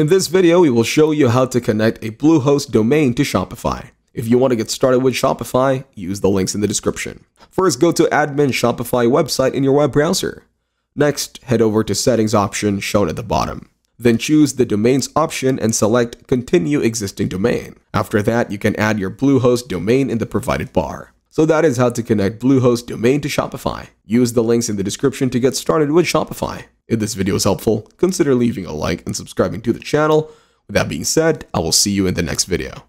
In this video, we will show you how to connect a Bluehost domain to Shopify. If you want to get started with Shopify, use the links in the description. First, go to admin Shopify website in your web browser. Next, head over to settings option shown at the bottom. Then choose the domains option and select continue existing domain. After that, you can add your Bluehost domain in the provided bar. So that is how to connect Bluehost domain to Shopify. Use the links in the description to get started with Shopify. If this video is helpful, consider leaving a like and subscribing to the channel. With that being said, I will see you in the next video.